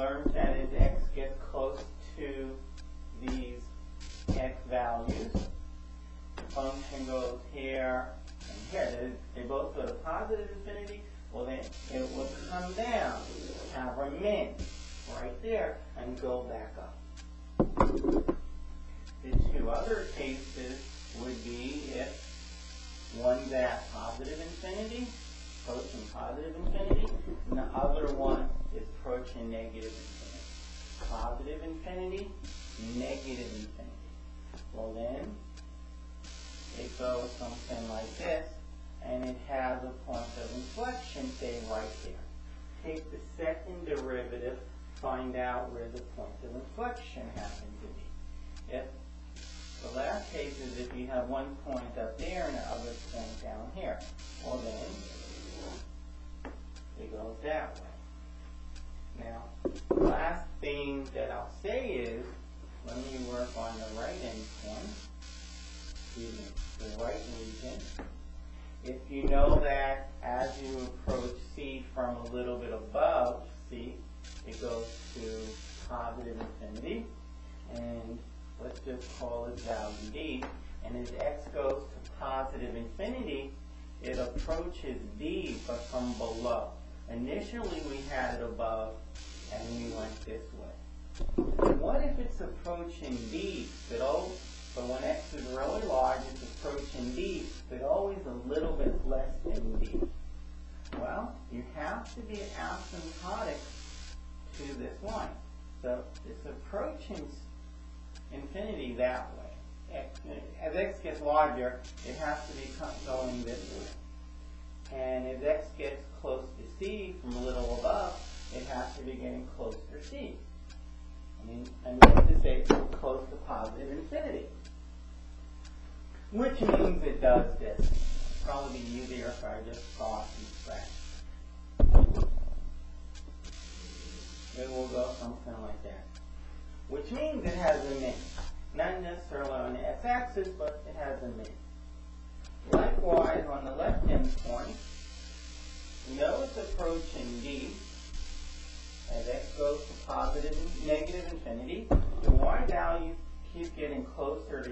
learned that as x gets close to these x values, the function goes here and here. They, both go to positive infinity, well then it would come down, have a min right there, and go back up. The two other cases would be if one's at positive infinity, approaching positive infinity, and the other one approaching negative infinity. Positive infinity, negative infinity. Well then, it goes something like this, and it has a point of inflection, say right here. Take the second derivative, find out where the point of inflection happens to be. If the last case is if you have one point up there and the other point down here. Well then, it goes that way. Now, last thing that I'll say is, let me work on the right end point, excuse me, the right region. If you know that as you approach C from a little bit above C, it goes to positive infinity, and let's just call it value d. And as x goes to positive infinity, it approaches d, but from below. Initially, we had it above, and we went this way. What if it's approaching d, but, oh, but when x is really large, it's approaching d, but always a little bit less than d? Well, you have to be asymptotic to this line. So it's approaching infinity that way. As x gets larger, it has to be going this way. And as x gets close to c from a little above, it has to be getting close to c. I mean, I mean to say close to positive infinity. Which means it does this. Probably easier if I just saw each fraction. It will go something like that which means it has a min. Not necessarily on the x-axis, but it has a min.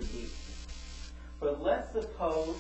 D. But let's suppose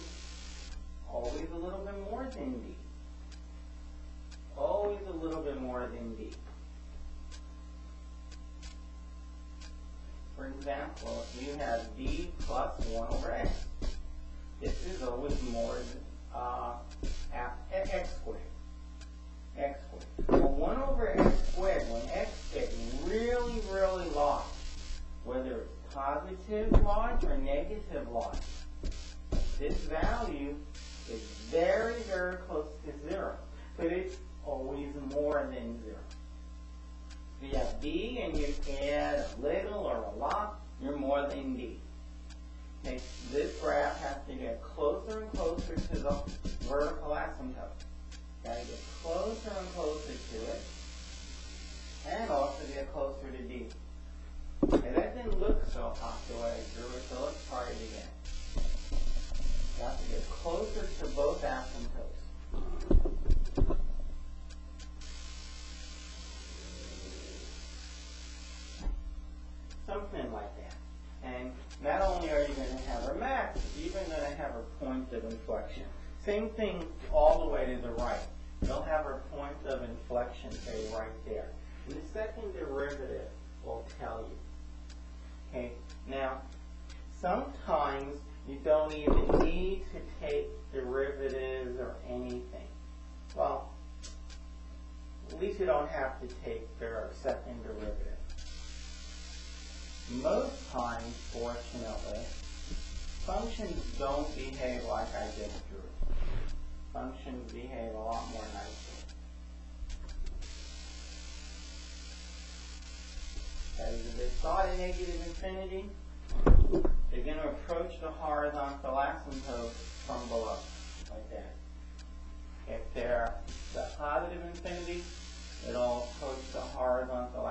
Same thing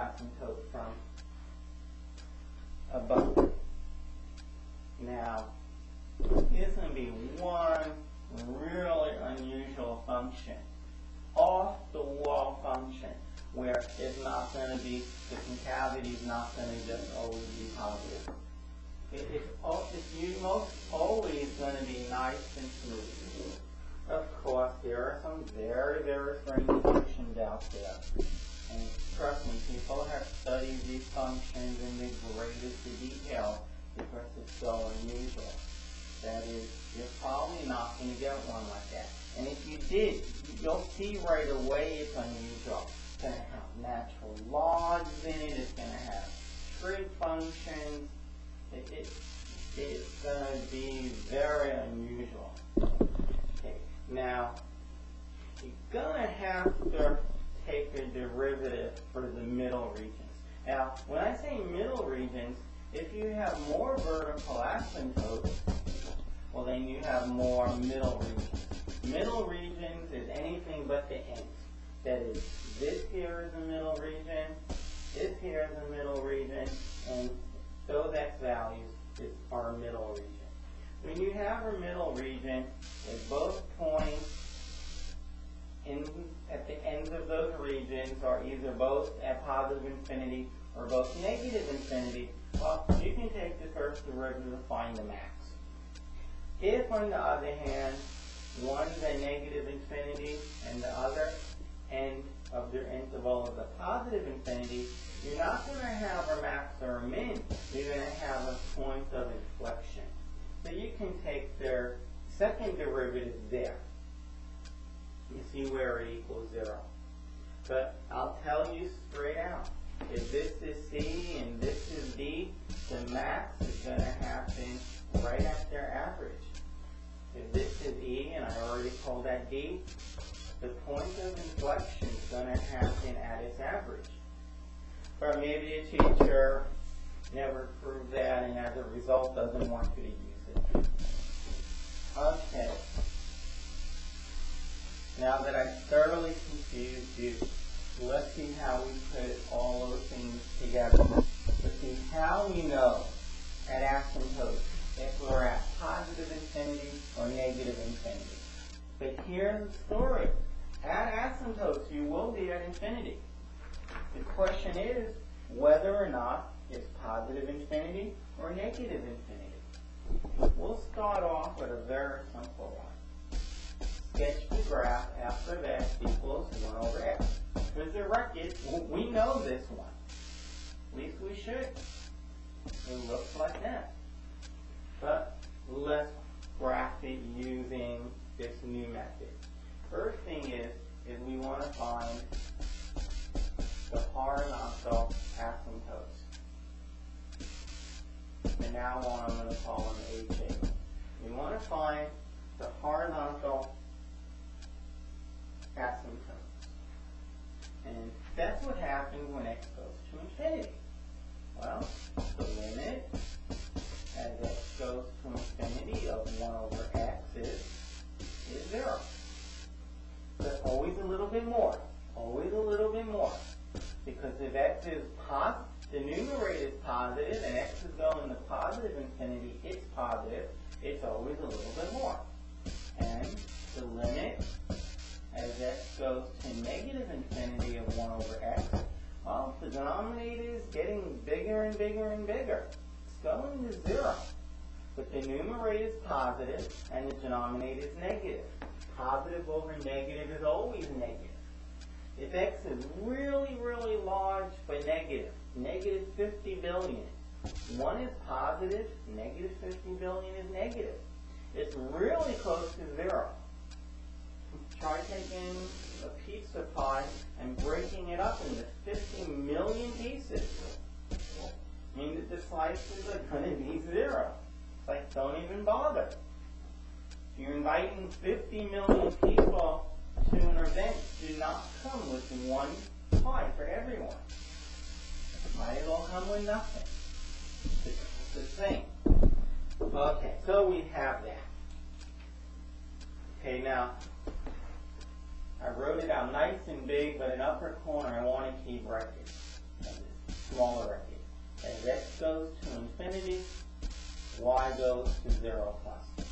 horizontal asymptote from above. Now, here's going to be one really unusual function, off the wall function, where it's not going to be, the concavity is not going to just always be positive. It, it's, it's most always going to be nice and smooth. Of course, there are some very, very strange functions out there. And trust me, people have studied these functions in the greatest detail because it's so unusual. That is, you're probably not going to get one like that. And if you did, you'll see right away it's unusual. It's going to have natural logs in it. It's going to have trig functions. It, it, it's going to be very unusual. Okay, now you're going to have to take a derivative for the middle regions. Now, when I say middle regions, if you have more vertical asymptotes, well then you have more middle regions. Middle regions is anything but the ends. That is, this here is the middle region, this here is the middle region, and those x values is our middle region. When you have a middle region, at both points in, at the ends of those regions are either both at positive infinity or both negative infinity, well, you can take the first derivative to find the max. If, on the other hand, one's at negative infinity and the other end of their interval is a positive infinity, you're not going to have a max or a min. You're going to have a point of inflection. So you can take their second derivative there. You see where it equals zero. But I'll tell you straight out, if this is C and this is D, the max is going to happen right at their average. If this is E, and I already called that D, the point of inflection is going to happen at its average. But maybe a teacher never proved that and as a result doesn't want you to use it. Okay. Now that I've thoroughly confused you, let's see how we put all those things together. Let's see how we know at asymptotes if we're at positive infinity or negative infinity. But here's the story. At asymptotes, you will be at infinity. The question is whether or not it's positive infinity or negative infinity. We'll start off with a very simple one. Sketch the graph after that equals 1 over x. Because the record, we know this one. At least we should. It looks like that. But let's graph it using this new method. First thing is, is we want to find the horizontal asymptotes. And now on, I'm going to call them HA. We want to find the horizontal And that's what happens when x goes to infinity. Well, the limit as x goes to infinity of 1 over x is, is 0. But always a little bit more. Always a little bit more. Because if x is positive, the numerator is positive, and x is going to positive infinity, it's positive, it's always a little bit more. And the limit as x goes to negative infinity of 1 over x, well, the denominator is getting bigger and bigger and bigger. It's going to 0. But the numerator is positive, and the denominator is negative. Positive over negative is always negative. If x is really, really large but negative, negative 50 billion, 1 is positive, negative 50 billion is negative. It's really close to 0 try taking a pizza pie and breaking it up into 50 million pieces. I mean, the slices are going to be zero. It's like, don't even bother. If you're inviting 50 million people to an event, do not come with one pie for everyone. Might as well come with nothing. It's the same. Okay, so we have that. Okay, now, I wrote it out nice and big, but in upper corner I want to keep record. Smaller record. As x goes to infinity, y goes to 0 plus.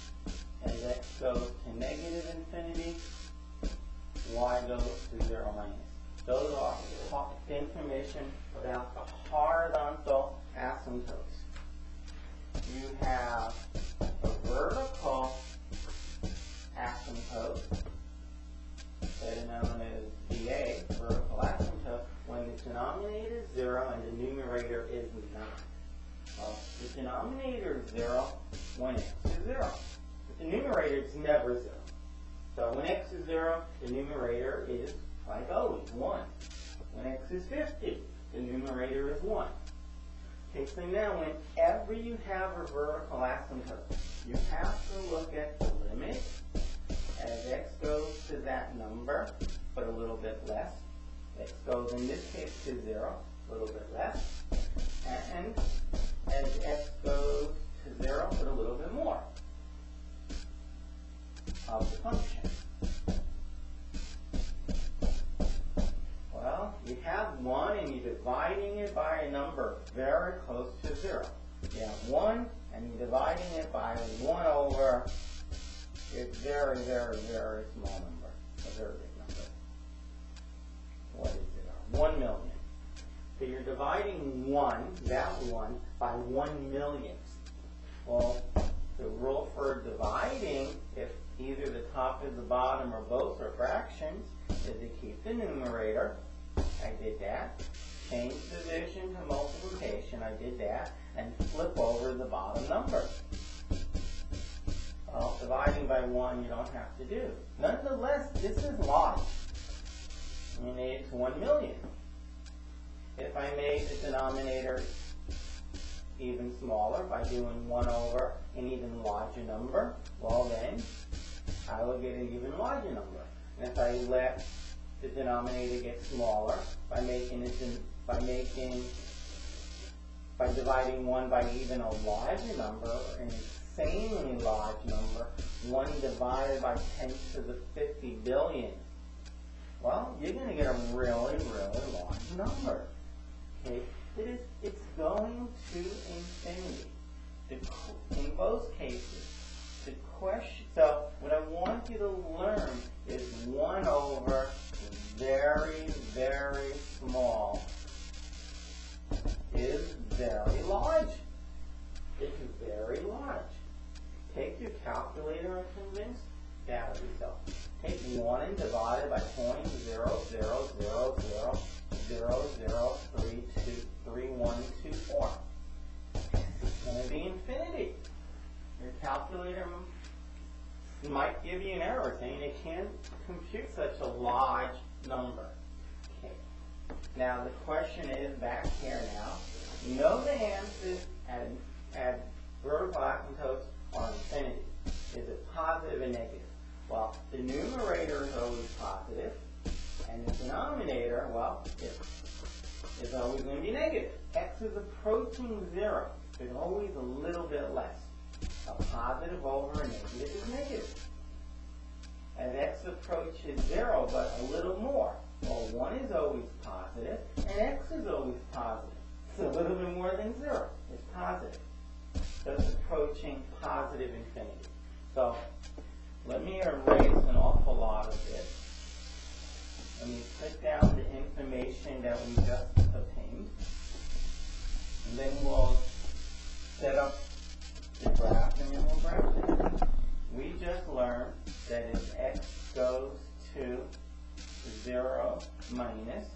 As x goes to negative infinity, y goes to 0 minus. Those are information about the horizontal asymptotes. You have a vertical asymptote better known as VA, vertical asymptote, when the denominator is 0 and the numerator is not. Well, the denominator is 0 when x is 0. But the numerator is never 0. So when x is 0, the numerator is, like always, 1. When x is 50, the numerator is 1. Okay, so now whenever you have a vertical asymptote, you have to look at the limit as x goes to that number, but a little bit less. x goes in this case to 0, a little bit less. And as x goes to 0, but a little bit more of the function. Well, you have 1 and you're dividing it by a number very close to 0. You have 1 and you're dividing it by 1 over it's very, very, very small number. A very big number. What is it? One million. So you're dividing one, that one, by one millionth. Well, the rule for dividing, if either the top or the bottom or both are fractions, is to keep the numerator. I did that. Change division to multiplication. I did that. And flip over the bottom number. Well, dividing by 1 you don't have to do. Nonetheless, this is large. I mean, it's 1 million. If I made the denominator even smaller by doing 1 over an even larger number, well then, I will get an even larger number. And if I let the denominator get smaller by making it by making by dividing 1 by even a larger number, and insanely large number, 1 divided by 10 to the 50 billion. Well, you're going to get a really, really large number. Okay? It is, it's going to infinity. The, in both cases, the question, so what I want you to learn is 1 over very, very small is very large. It's very large. Take your calculator and convince that of yourself. Take 1 and divide it by 0.0000003124. It's going to be infinity. Your calculator might give you an error saying it can't compute such a large number. Okay. Now the question is back here now. You know the answers at, at vertical asymptotes are infinity. Is it positive or negative? Well, the numerator is always positive, and the denominator, well, is always going to be negative. X is approaching zero. There's always a little bit less. A positive over a negative is negative. As x approaches zero, but a little more. Well, 1 is always positive, and x is always positive. It's a little bit more than 0. It's positive. It's approaching positive infinity. So let me erase an awful lot of this. Let me put down the information that we just obtained. And then we'll set up the graph and then we'll graph it. We just learned that if x goes to 0 minus,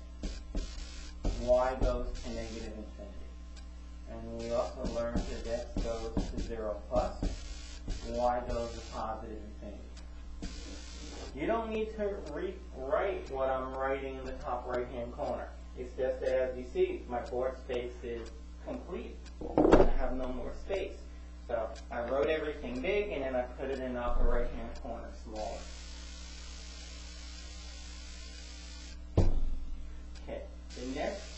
y goes to negative infinity. And we also learned that x goes to 0 plus, y goes to positive infinity. You don't need to rewrite what I'm writing in the top right-hand corner. It's just that as you see, my board space is complete. I have no more space. So I wrote everything big and then I put it in the upper right-hand corner smaller. Okay, the next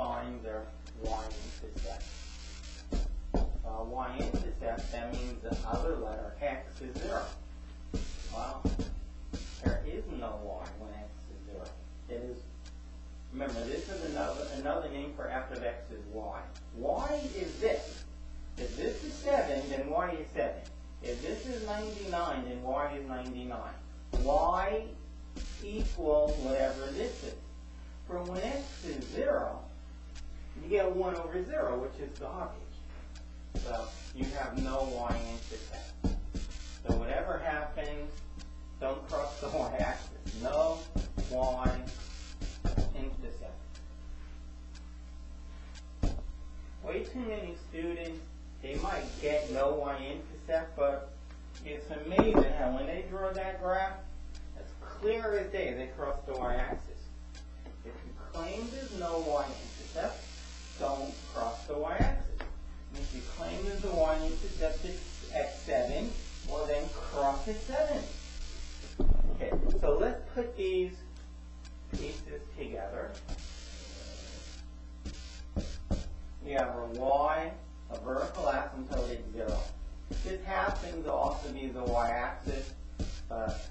Find their y-intercept. Uh, y-intercept, that means the other letter, x, is 0. Well, there is no y when x is 0. It is Remember, this is another, another name for f of x is y. y is this. If this is 7, then y is 7. If this is 99, then y is 99. y equals whatever this is. For when x is 0, you get 1 over 0, which is garbage. So you have no y intercept. So whatever happens, don't cross the y-axis. No y intercept. Way too many students, they might get no y-intercept, but it's amazing how when they draw that graph, it's clear as day they cross the y-axis. If you claim there's no y-intercept, don't cross the y-axis. If you claim there's a y-intercept at 7, well then cross at 7. Okay, so let's put these pieces together. We have a y, a vertical asymptote at 0. This happens to also be the y-axis, but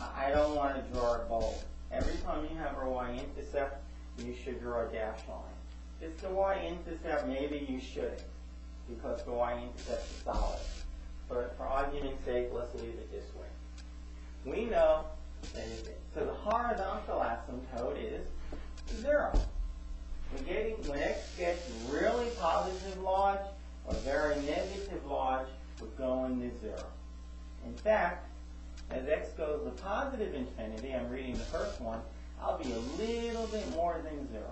I don't want to draw it bold. Every time you have a y-intercept, you should draw a dashed line. If the y-intercept, maybe you shouldn't, because the y-intercept is solid. But for argument's sake, let's leave it this way. We know that so the horizontal asymptote is zero. When, getting, when x gets really positive large or very negative large, we're going to zero. In fact, as x goes to positive infinity, I'm reading the first one, I'll be a little bit more than zero.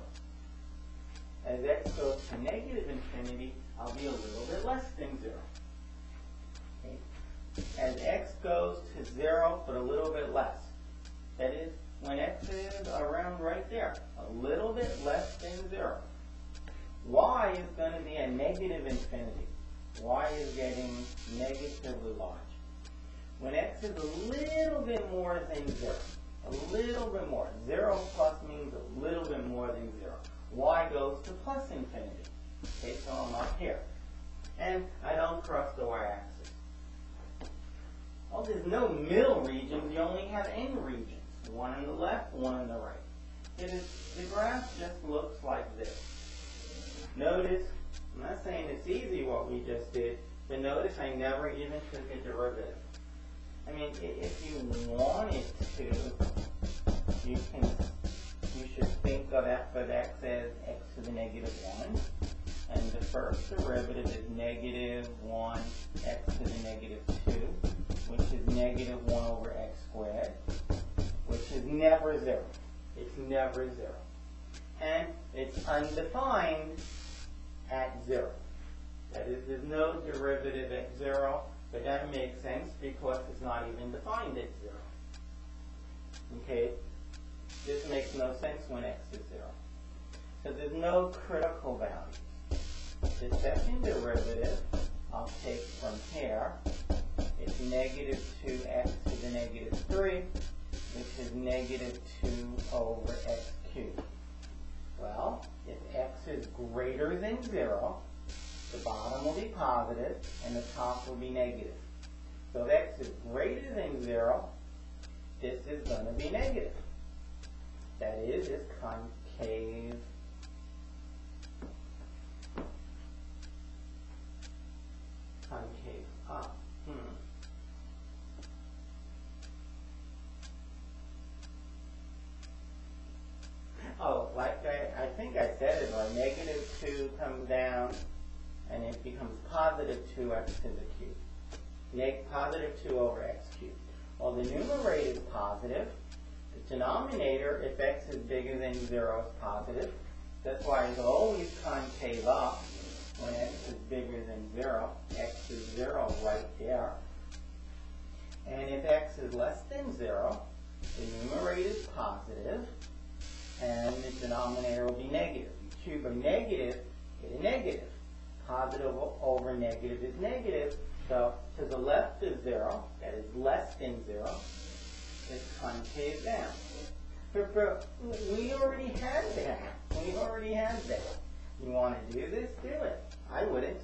As x goes to negative infinity, I'll be a little bit less than zero. Okay? As x goes to zero, but a little bit less. That is, when x is around right there, a little bit less than zero. y is going to be a negative infinity. y is getting negatively large. When x is a little bit more than zero, a little bit more, zero plus means a little bit more than zero. Y goes to plus infinity. Okay, so I'm up here. And I don't cross the y-axis. Well, there's no middle regions, you only have n regions one on the left, one on the right. It is, the graph just looks like this. Notice, I'm not saying it's easy what we just did, but notice I never even took a derivative. I mean, if you wanted to, you can, you should think of f of x as x to the negative 1. And the first derivative is negative 1 x to the negative 2, which is negative 1 over x squared which is never zero. It's never zero. And it's undefined at zero. That is, there's no derivative at zero, but that makes sense because it's not even defined at zero. Okay, this makes no sense when x is 0. So there's no critical value. The second derivative, I'll take from here, it's negative 2x to the negative 3, which is negative 2 over x cubed. Well, if x is greater than 0, the bottom will be positive and the top will be negative. So if x is greater than 0, this is going to be negative. That is, it's concave concave up. Hmm. Oh, like I, I think I said it, like negative 2 comes down and it becomes positive 2x to the cube. Neg positive 2 over x cubed. Well, the numerator is positive. Denominator, if x is bigger than 0, is positive. That's why it's always concave up when x is bigger than 0. x is 0 right there. And if x is less than 0, the numerator is positive, and the denominator will be negative. You cube a negative, get a negative. Positive over negative is negative, so to the left is 0, that is less than 0, it's concave down. But, we already had that. We already had that. You want to do this? Do it. I wouldn't.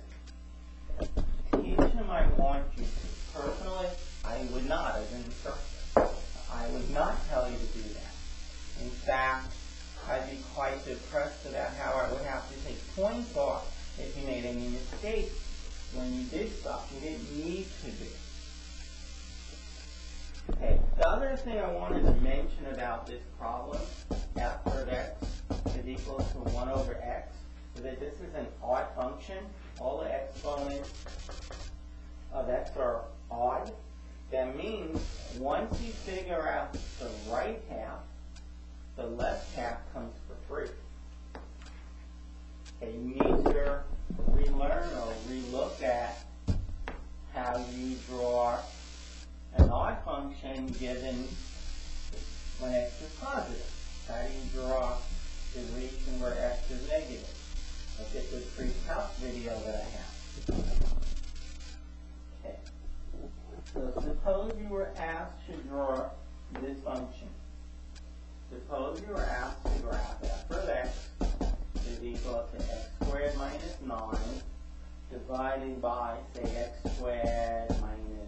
Teach him I want you to. Personally, I would not as an instructor. I would not tell you to do that. In fact, I'd be quite depressed about how I would have to take points off if you made any mistakes when you did stuff you didn't need to do. Okay, the other thing I wanted to mention about this problem, f of x is equal to 1 over x, is that this is an odd function. All the exponents of x are odd. That means once you figure out the right half, the left half comes for free. Okay, you need to relearn or relook at how you draw an odd function given when x is positive. How do you draw the region where x is negative? Look at the pre-calc video that I have. Okay. So suppose you were asked to draw this function. Suppose you were asked to graph f of x is equal to x squared minus 9 divided by, say, x squared minus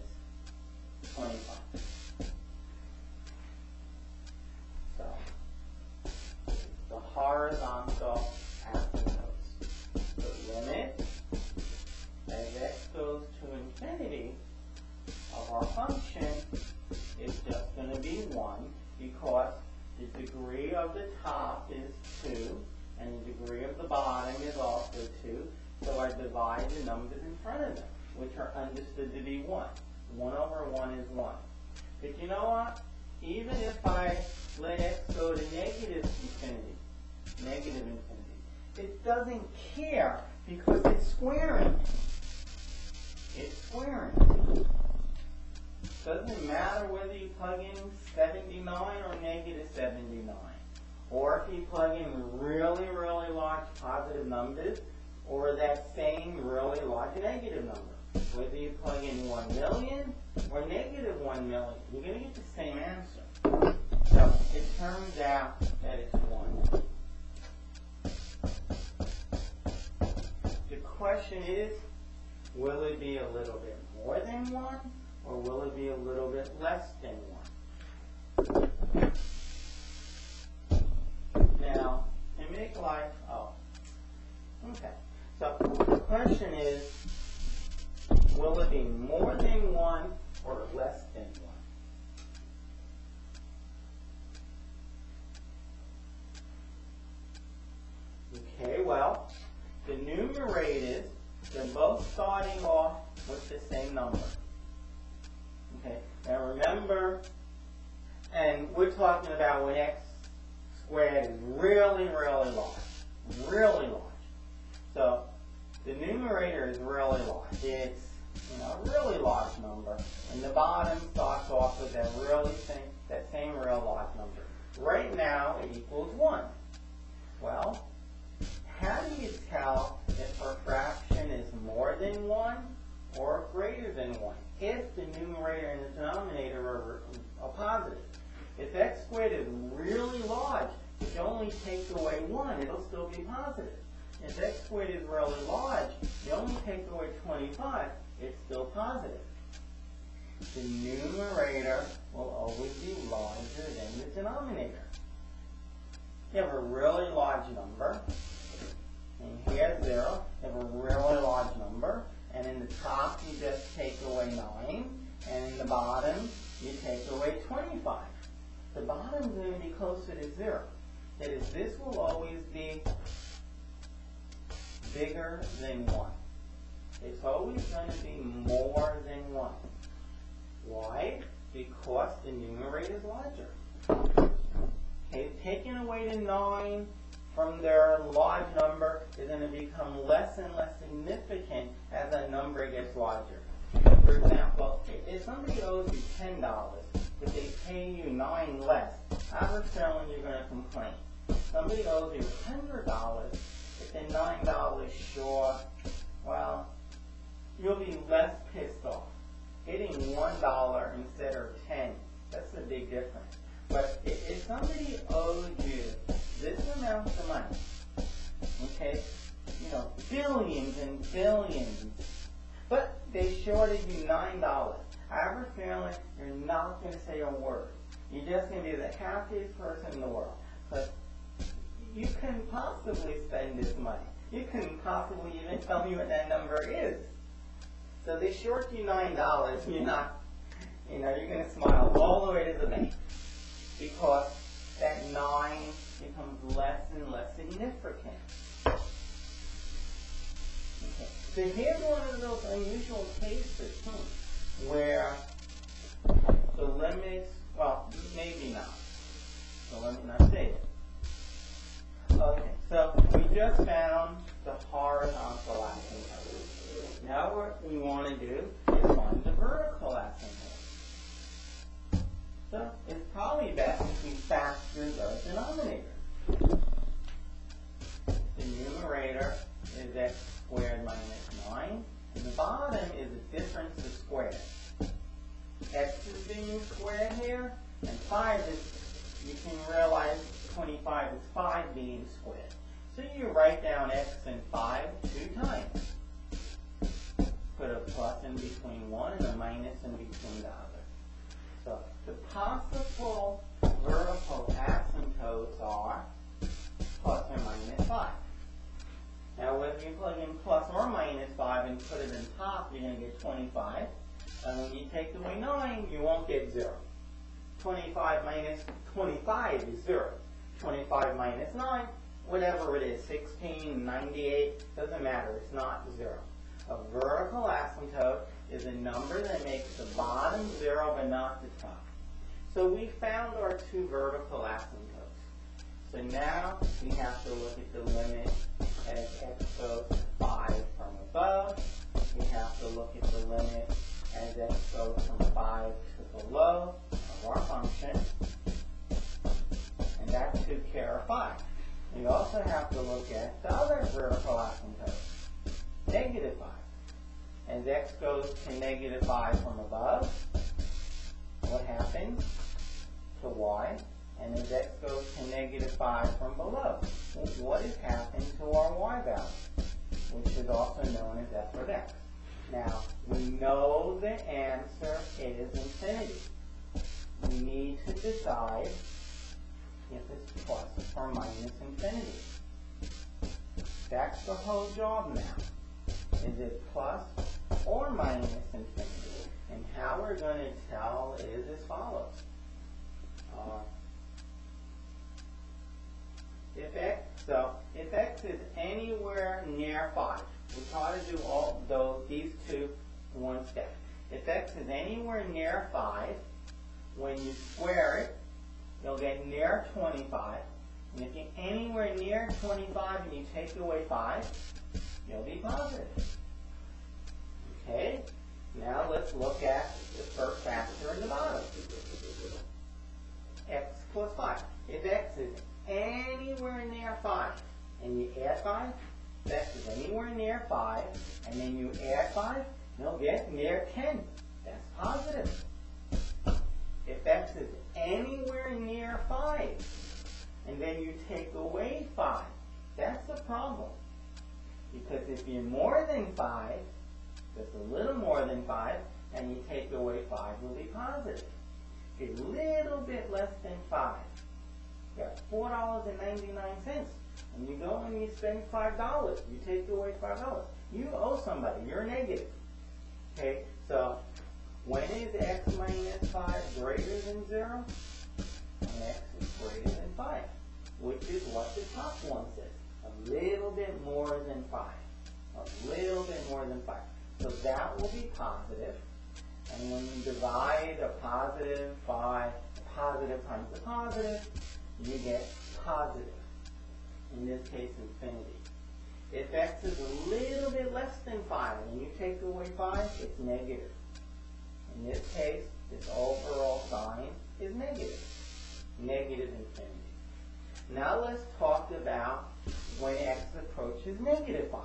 25. So, the horizontal asymptotes. The limit as x goes to infinity of our function is just going to be 1 because the degree of the top is 2 and the degree of the bottom is also 2. So I divide the numbers in front of them, which are understood to be 1. 1 over 1 is 1. But you know what? Even if I let x go to negative infinity, negative infinity, it doesn't care because it's squaring. It's squaring. Doesn't matter whether you plug in 79 or negative 79. Or if you plug in really, really large positive numbers, or that same really large negative number. Whether you plug in 1 million or negative 1 million, you're going to get the same answer. So it turns out that it's 1. The question is, will it be a little bit more than 1, or will it be a little bit less than 1? Now, to make life, oh, okay. So the question is, will it be more than 1 or less than 1? Okay, well, the numerators, they're both starting off with the same number. Okay, now remember, and we're talking about when x squared is really, really large. Really large. So the numerator is really large. It's you know, a really large number. And the bottom starts off with a really that same real large number. Right now, it equals 1. Well, how do you tell if a fraction is more than 1 or greater than 1? If the numerator and the denominator are, are positive. If x squared is really large, you only takes away 1, it'll still be positive. If x squared is really large, you only take away 25, it's still positive. The numerator will always be larger than the denominator. You have a really large number, and here's 0. You have a really large number, and in the top you just take away 9, and in the bottom you take away 25. The bottom is going to be closer to 0. That is, this will always be bigger than 1. It's always going to be more than 1. Why? Because the numerator is larger. Okay, taking away the 9 from their large number is going to become less and less significant as that number gets larger. For example, if somebody owes you $10, if they pay you 9 less, have a feeling you're going to complain. Somebody owes you $100, if they're $9 short, well, you'll be less pissed off. Getting $1 instead of 10 that's a big difference. But if somebody owes you this amount of money, okay, you know, billions and billions, but they shorted you $9, I have a feeling you're not going to say a word. You're just going to be the happiest person in the world. But you couldn't possibly spend this money. You couldn't possibly even tell me what that number is. So they short you nine dollars, you're not, you know, you're going to smile all the way to the bank because that nine becomes less and less significant. Okay. So here's one of those unusual cases hmm, where the limits, well, maybe not. So let me not say it. Okay, so we just found the horizontal asymptote. Now what we want to do is find the vertical asymptote. So it's probably best if we factor the denominator. The numerator is x squared minus 9, and the bottom is the difference of squares. x is being squared here, and 5 is, you can realize 25 is 5 being squared. So you write down x and 5 two times. Put a plus in between one and a minus in between the other. So the possible vertical asymptotes are plus or minus 5. Now if you plug in plus or minus 5 and put it in top, you're going to get 25. And when you take away 9, you won't get 0. 25 minus 25 is 0. 25 minus 9, whatever it is, 16, 98, doesn't matter, it's not 0. A vertical asymptote is a number that makes the bottom 0 but not the top. So we found our two vertical asymptotes. So now we have to look at the limit as x goes 5 from above. We have to look at the limit as x goes from 5 to below of our function And that took care of 5. We also have to look at the other vertical asymptote, negative 5. As x goes to negative 5 from above, what happens to y? And as x goes to negative 5 from below, what has happened to our y value, which is also known as f of x? Now, we know the answer is infinity. We need to decide if it's plus or minus infinity. That's the whole job now. Is it plus or minus infinity? And how we're going to tell is as follows. Uh, if x, so if x is anywhere near 5, we try to do all those, these two one step. If x is anywhere near 5, when you square it, you'll get near 25. And if you're anywhere near 25 and you take away 5, you'll be positive. Okay? Now let's look at the first factor in the bottom. x plus 5. If x is anywhere near 5, and you add 5, if x is anywhere near 5, and then you add 5, you'll get near 10. That's positive. If x is anywhere near 5, and then you take away 5, that's a problem. Because if you're more than 5, just a little more than 5, and you take away 5 will be positive. A little bit less than 5, you got $4.99, and you go and you spend $5, you take away $5. You owe somebody, you're negative. Okay, so when is x minus 5 greater than 0? When x is greater than 5, which is what the top one says. A little bit more than 5. A little bit more than 5. So that will be positive. And when you divide a positive by positive times a positive, you get positive. In this case, infinity. If x is a little bit less than 5 and you take away 5, it's negative. In this case, this overall sign is negative. Negative infinity. Now let's talk about when x approaches negative 5.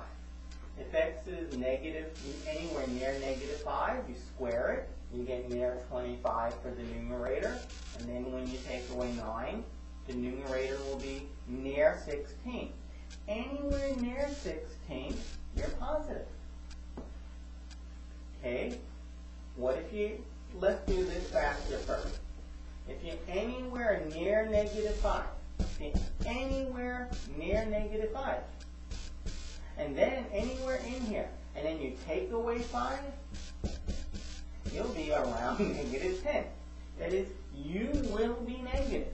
If x is negative, anywhere near negative 5, you square it. You get near 25 for the numerator. And then when you take away 9, the numerator will be near 16. Anywhere near 16, you're positive. Okay? What if you, let's do this factor first. If you're anywhere near negative 5, anywhere near negative 5, and then anywhere in here, and then you take away 5, you'll be around negative 10. That is, you will be negative.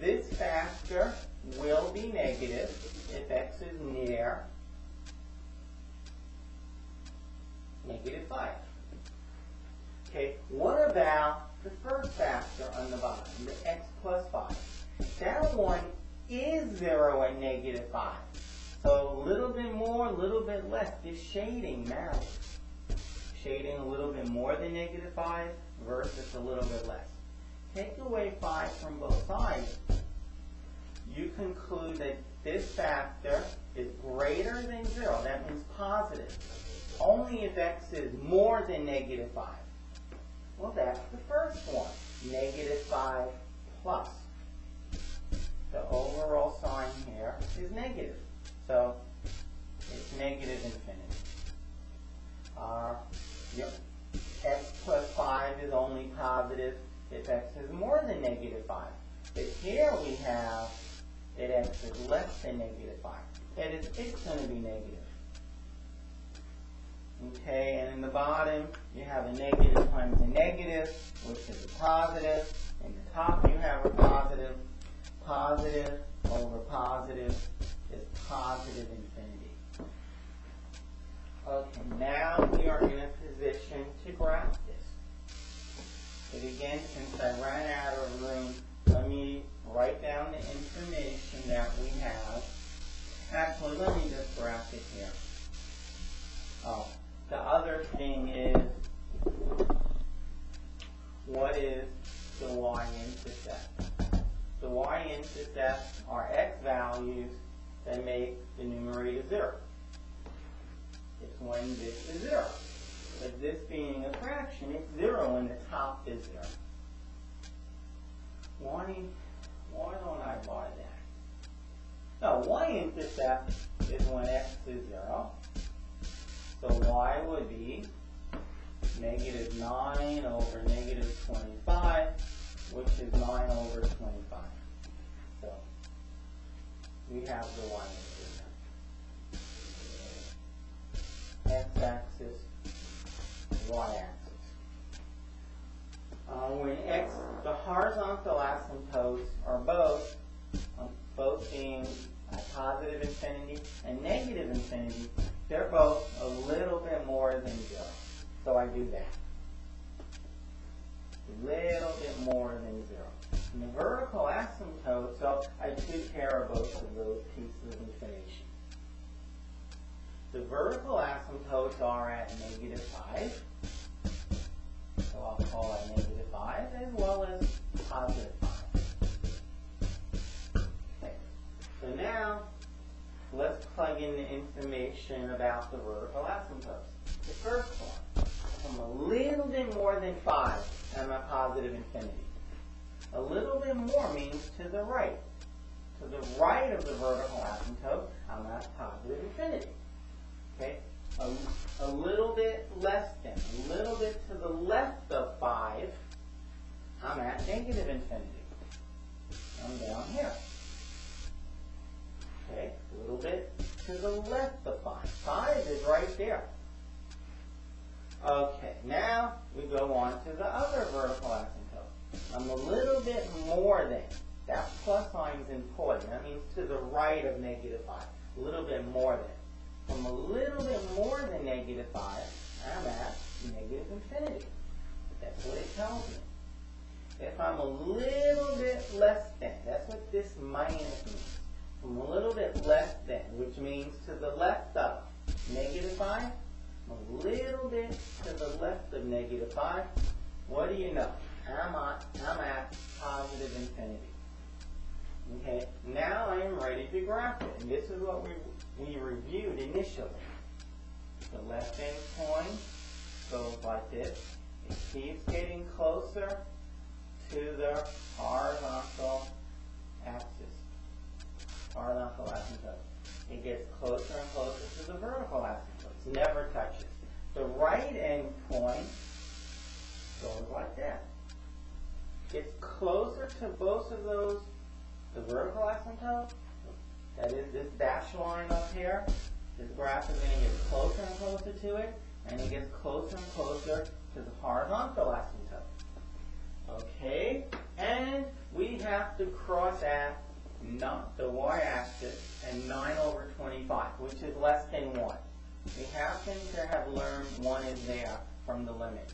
This factor will be negative if x is near negative 5. Okay, what about the first factor on the bottom, the x plus 5? That one is 0 at negative 5. So a little bit more, a little bit less. This shading matters. Shading a little bit more than negative 5 versus a little bit less. Take away 5 from both sides. You conclude that this factor is greater than 0. That means positive. Only if x is more than negative 5. Well, that's the first one. Negative 5 plus. Bottom, you have a negative times a negative, which is a positive. In the top, you have a positive. Positive over positive is positive infinity. Okay, now we are in a position to graph this. But again, since I ran out of room, let me write down the information that we have. Actually, let me just graph it here. Oh, the other thing is, what is the y-intercept? The y-intercept are x values that make the numerator 0. It's when this is 0. But this being a fraction, it's 0 when the top is 0. Why, why don't I buy that? Now, y-intercept is when x is 0. So y would be negative 9 over negative 25, which is 9 over 25. So we have the y-intercept. X-axis, y-axis. Uh, when x, the horizontal asymptotes are both, um, both being at positive infinity and negative infinity, they're both a little bit more than zero. So I do that. A little bit more than zero. And the vertical asymptote, so I took care of both of those pieces of information. The vertical asymptotes are at negative 5. So I'll call that negative 5 as well as positive 5. Okay. So now let's plug in the information about the vertical asymptotes. The first one, I'm a little bit more than 5, and I'm at positive infinity. A little bit more means to the right. To the right of the vertical asymptote, I'm at positive infinity. Okay? A, a little bit less than, a little bit to the left of 5, I'm at negative infinity. I'm down here. Okay, a little bit to the left of 5. 5 is right there. Okay, now we go on to the other vertical asymptote. I'm a little bit more than. That plus sign is important. That means to the right of negative 5. A little bit more than. I'm a little bit more than negative 5, I'm at negative infinity. That's what it tells me. If I'm a little bit less than, that's what this minus means. I'm a little bit less than, which means to the left of negative 5, a little bit to the left of negative 5. What do you know? I'm at, I'm at positive infinity. Okay, now I am ready to graph it. And this is what we, we reviewed initially. The left hand point goes like this. It keeps getting closer to the horizontal axis. Horizontal asymptote. It gets closer and closer to the vertical asymptote. It never touches. The right end point goes like that. It's closer to both of those, the vertical asymptote, that is this dashed line up here, this graph is going to get closer and closer to it, and it gets closer and closer to the horizontal asymptote. Okay, and we have to cross at not the y-axis and 9 over 25, which is less than 1. We happen to have learned 1 is there from the limit,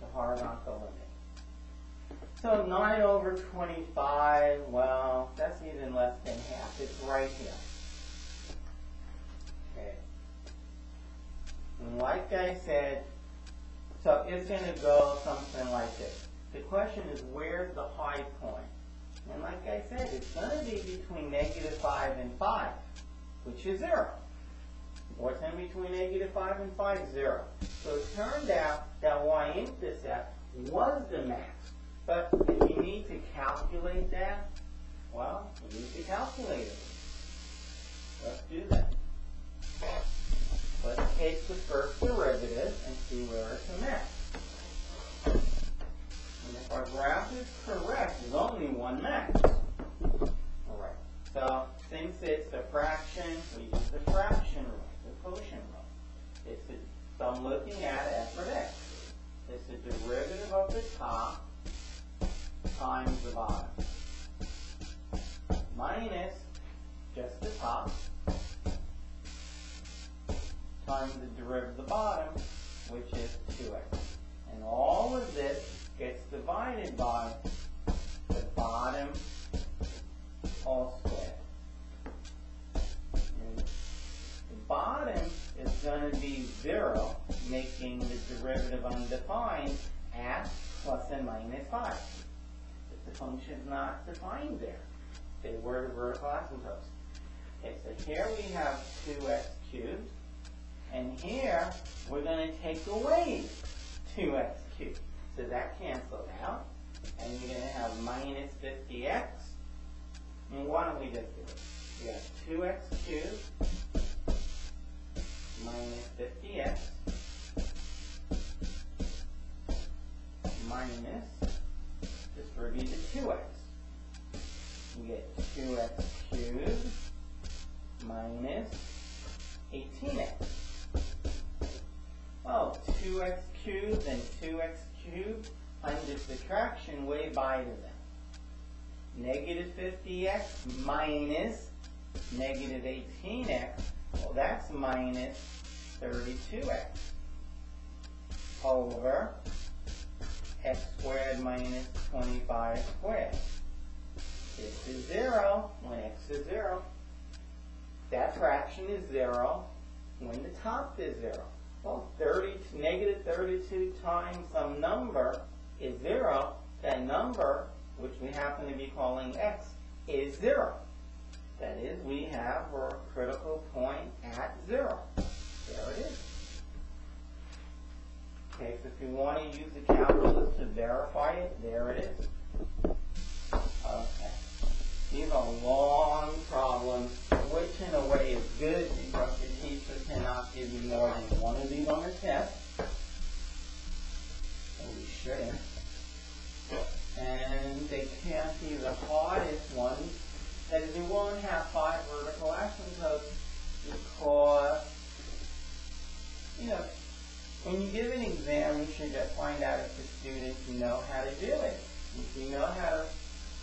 the horizontal limit. So 9 over 25, well, that's even less than half. It's right here. Okay. And like I said, so it's going to go something like this. The question is, where's the high point? And like I said, it's going to be between negative 5 and 5, which is 0. What's in between negative 5 and 5? 0. So it turned out that y-intercept was the max. But if you need to calculate that, well, you need to calculate it. Let's do that. Let's take the first derivative and see where it's a max. Our graph is correct, there's only one max. Alright, so since it's a fraction, we use the fraction rule, the quotient rule. It's a, so I'm looking at f of x. It's the derivative of the top times the bottom. Minus just the top times the derivative of the bottom, which is 2x. And all of this gets divided by the bottom all squared. The bottom is going to be 0, making the derivative undefined at plus and minus 5. But the function is not defined there. They were vertical asymptotes. Okay, so here we have 2x cubed. And here, we're going to take away 2x cubed. So that cancels out. And you're going to have minus 50x. And why don't we just do it? We have 2x cubed minus 50x minus, distribute the 2x. We get 2x cubed minus 18x. Oh, 2x cubed and 2x cubed under subtraction way by to them. Negative 50x minus negative 18x, well that's minus 32x over x squared minus 25 squared. This is 0 when x is 0. That fraction is 0 when the top is 0. Well, 30, negative 32 times some number is 0. That number, which we happen to be calling x, is 0. That is, we have our critical point at zero. There it is. Okay, so if you want to use the calculus to verify it, there it is. Okay. These are long problems, which in a way is good because give you more than one of these on the test. So we shouldn't. And they can't be the hardest ones. That is, you won't have five vertical asymptotes because, you know, when you give an exam, you should just find out if the students know how to do it. If you know how to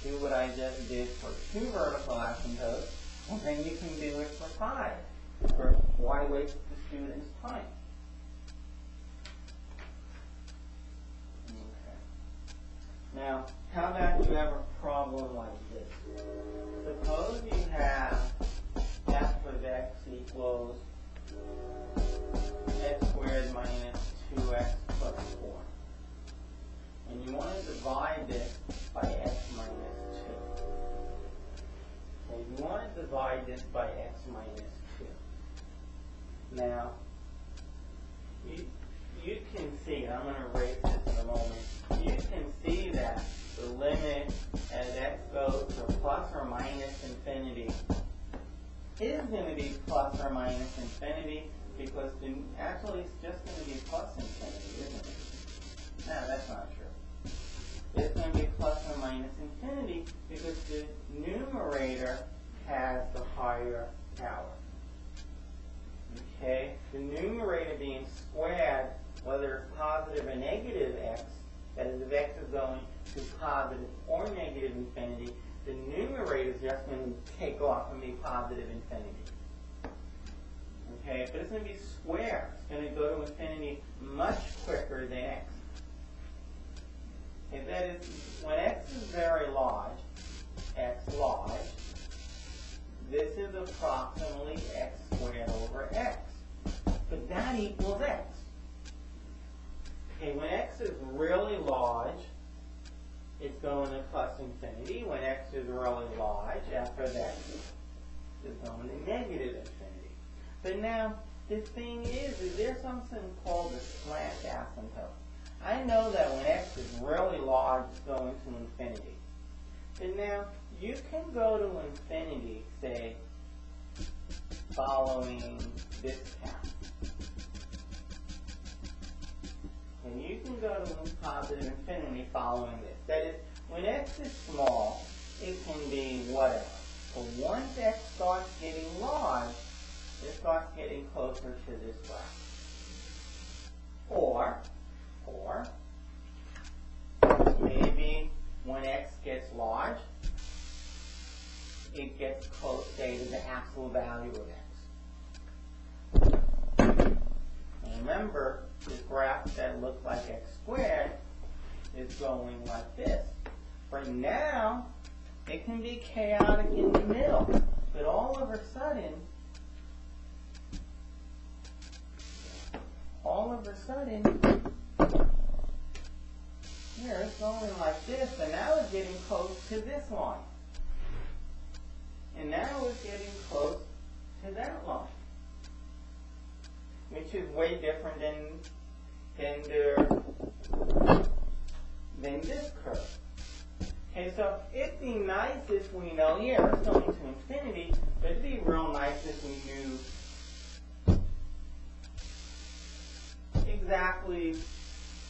do what I just did for two vertical asymptotes, well, then you can do it for five. For why the student's time? Okay. Now, how about you have a problem like this? Suppose you have f of x equals x squared minus 2x plus 4. And you want to divide this by x minus 2. Okay, you want to divide this by x minus 2. Now, you, you can see, I'm going to erase this in a moment, you can see that the limit as x goes to plus or minus infinity is going to be plus or minus infinity because the, actually it's just going to be plus infinity, isn't it? No, that's not true. It's going to be plus or minus infinity because the numerator has the higher power. Okay? The numerator being squared, whether it's positive or negative x, that is if x is going to positive or negative infinity, the numerator is just going to take off and be positive infinity. Okay, but it's going to be square. It's going to go to infinity much quicker than x. Okay, that is, when x is very large, x large, this is approximately x squared over x. But that equals x. Okay, when x is really large, it's going to plus infinity. When x is really large, after that, it's going to negative infinity. But now, the thing is, is there's something called a slant asymptote. I know that when x is really large, it's going to infinity. But now, you can go to infinity, say, following this path. And you can go to positive infinity following this. That is, when x is small, it can be whatever. But once x starts getting large, it starts getting closer to this graph. Or, or, maybe when x gets large, it gets close, say, to the absolute value of x. Remember, this graph that looks like x squared is going like this. Right now, it can be chaotic in the middle, but all of a sudden, all of a sudden, here it's going like this, and now it's getting close to this line. And now we're getting close to that line which is way different than than than this curve. Okay, so it'd be nice if we know, yeah, it's going to infinity, but it'd be real nice if we knew exactly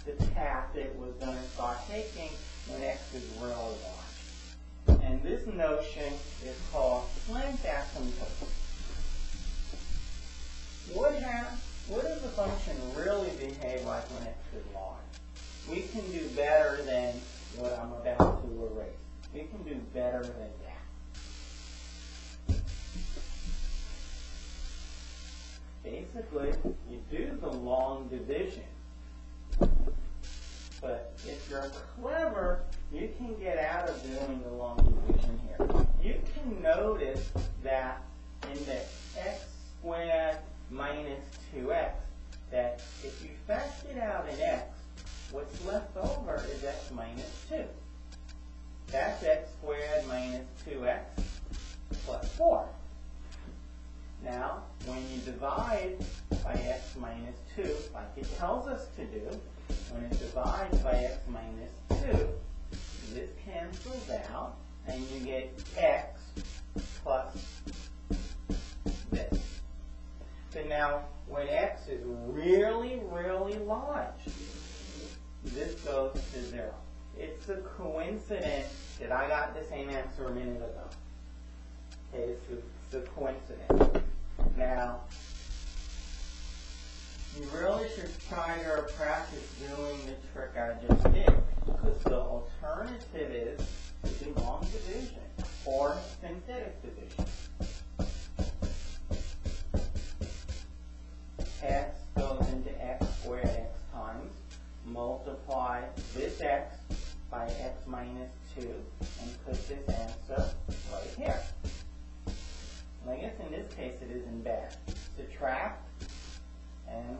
the path it was going to start taking when x is really large. And this notion is called slant asymptote. What happens? what does the function really behave like when x is large? We can do better than what I'm about to erase. We can do better than that. Basically, you do the long division. But if you're clever, you can get out of doing the long division here. You can notice that in the x squared minus 2x, that if you factor it out in x, what's left over is x minus 2. That's x squared minus 2x. plus 4. Now, when you divide by x minus 2, like it tells us to do, when it divides by x minus 2, this cancels out, and you get x plus this. So now, when x is really, really large, this goes to 0. It's a coincidence that I got the same answer a minute ago. Okay, it's a, it's a coincidence. Now, you really should try to practice doing the trick I just did, because the alternative is to long division or synthetic division. x goes into x squared x times, multiply this x by x minus 2, and put this answer right here. And I guess in this case it isn't bad. Subtract, and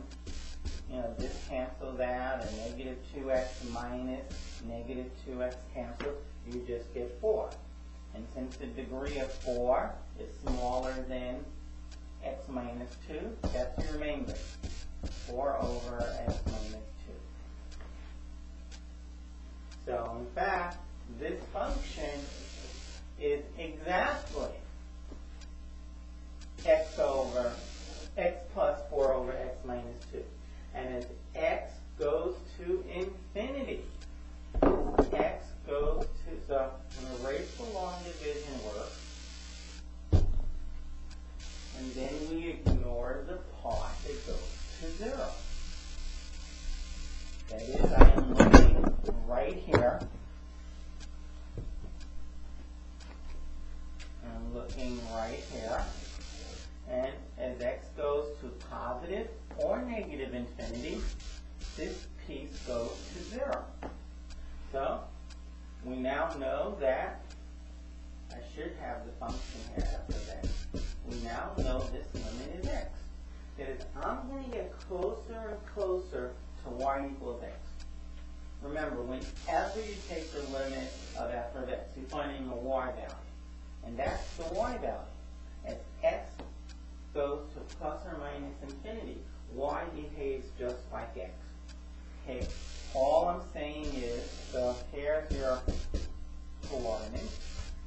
you know, this cancels out, and negative 2x minus negative 2x cancels, you just get 4. And since the degree of 4 is smaller than x minus 2, that's your remainder. 4 over x minus 2. So in fact, this function is exactly x over x plus 4 over x minus 2. And as x goes to infinity, x goes to, so I'm going to erase the long division work. And then we ignore the part that goes to 0. That is, I am looking right here. I'm looking right here. And as x goes to positive negative infinity, this piece goes to 0. So, we now know that, I should have the function here after that. We now know this limit is x. That is, I'm going to get closer and closer to y equals x. Remember, whenever you take the limit of f of x, you're finding a y value. And that's the y value. As x goes to plus or minus infinity, y behaves just like x. Okay, all I'm saying is, so here's your coordinates,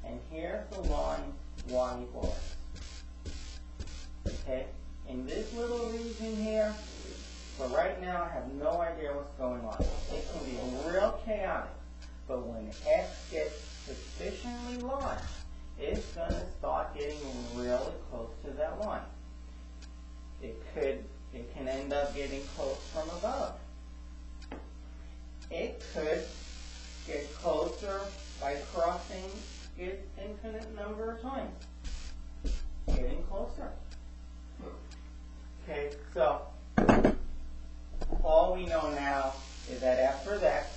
and here's the line y equals. Okay, in this little region here, for right now I have no idea what's going on. It can be real chaotic, but when x gets sufficiently large, it's going to start getting really close to that line. It could, it can end up getting close from above. It could get closer by crossing it infinite number of times. Getting closer. Okay, so all we know now is that after that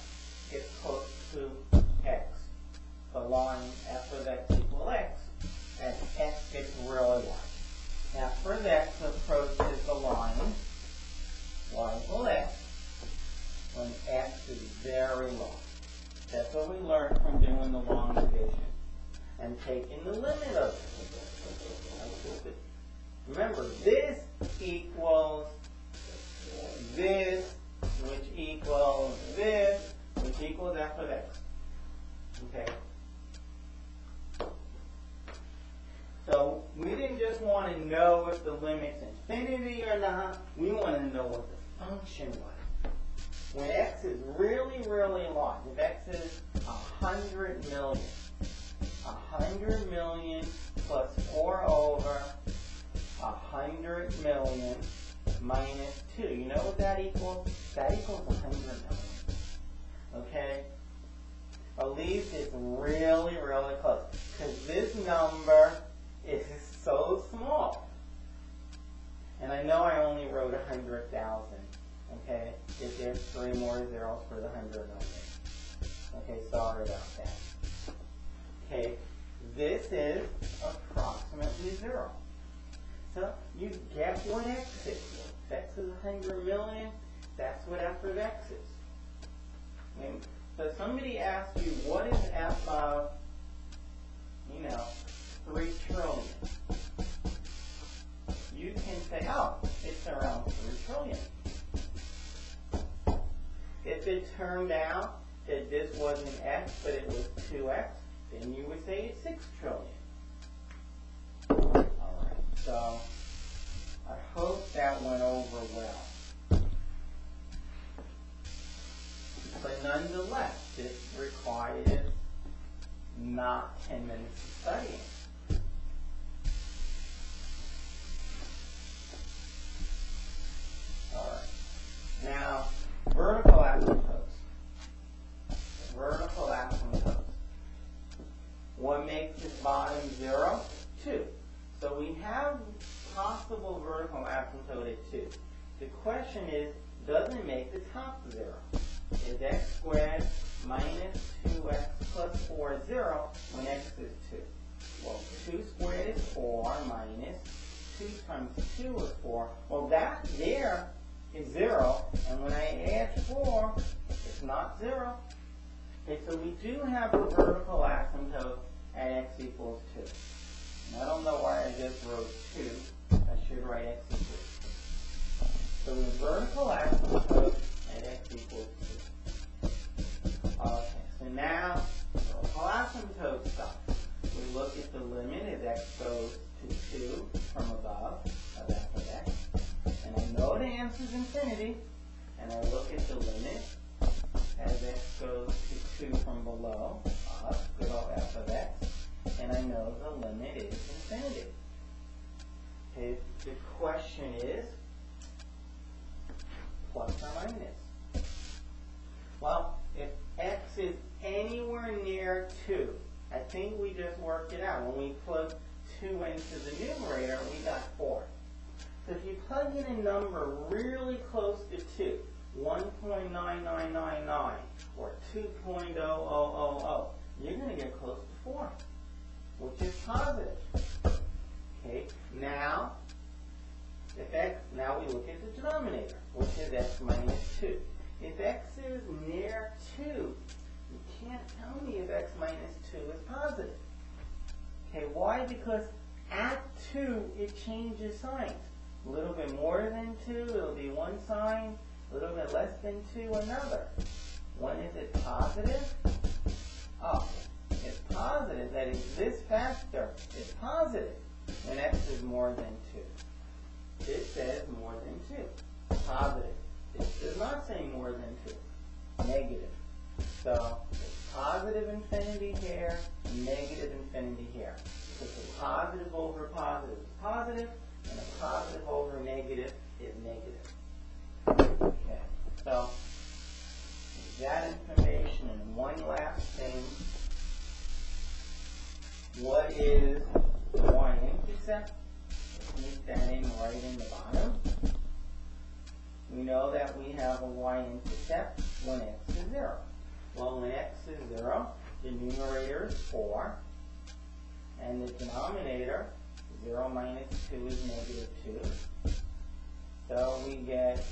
it's close to x. The line after that equal x, and x gets really large. After x, approaches the line y equal x when x is very large. That's what we learned from doing the long division and taking the limit of it. Remember, this equals this, which equals this, which equals f of x. Okay? So we didn't just want to know if the limit's infinity or not. We want to know what the function was. When x is really, really large, if x is 100 million, 100 million plus 4 over 100 million minus 2. You know what that equals? That equals 100 million. Okay? At least it's really, really close. Because this number is so small. And I know I only wrote 100,000. Okay? If there's three more zeros for the 100 million. Okay, sorry about that. Okay, this is approximately zero. So you get what x is. X is 100 million, that's what f of x is. So somebody asks you, what is f of, you know, 3 trillion. You can say, oh, it's around 3 trillion. If it turned out that this wasn't X, but it was 2X, then you would say it's 6 trillion. All right, so I hope that went over well. But nonetheless, this required not 10 minutes of studying. Now, vertical asymptotes. Vertical asymptotes. What makes this bottom zero? 2. So we have possible vertical asymptote at 2. The question is, does it make the top 0? Is x squared minus 2x plus 4 0 when x is 2? Well, 2 squared is 4 minus 2 times 2 is 4. Well, that there is 0, and when I add 4, it's not 0. Okay, so we do have a vertical asymptote at x equals 2. And I don't know why I just wrote 2. I should write x equals 2. So the vertical asymptote at x equals 2. Okay, so now, vertical asymptote stuff. We look at the limit as x goes to 2 from above of f of x. And I know the answer is infinity. And I look at the limit as x goes to 2 from below of good old f of x. And I know the limit is infinity. Okay, the question is plus or minus. Well, if x is anywhere near 2, I think we just worked it out. When we plug 2 into the numerator, we got 4. In a number really close to 2, 1.9999 or 2.0000, you're going to get close to 4, which is positive. Okay, now, if x, now we look at the denominator, which is x minus 2. If x is near 2, you can't tell me if x minus 2 is positive. Okay, why? Because at 2, it changes signs. A little bit more than 2, it'll be one sign. A little bit less than 2, another. When is it positive? Oh, it's positive. That is, this factor It's positive when x is more than 2. It says more than 2. Positive. It does not say more than 2. Negative. So, positive infinity here, negative infinity here. A positive over positive is positive, positive over negative is negative. Okay, so that information and one last thing. What is y-intercept? Sneak that in right in the bottom. We know that we have a y-intercept when x is 0. Well, when x is 0, the numerator is 4, and the denominator, 0 minus 2 is negative 2. So we get